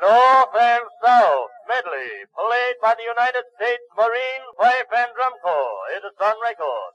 North and South medley, played by the United States Marine Pipe and Drum Corps. It is on record.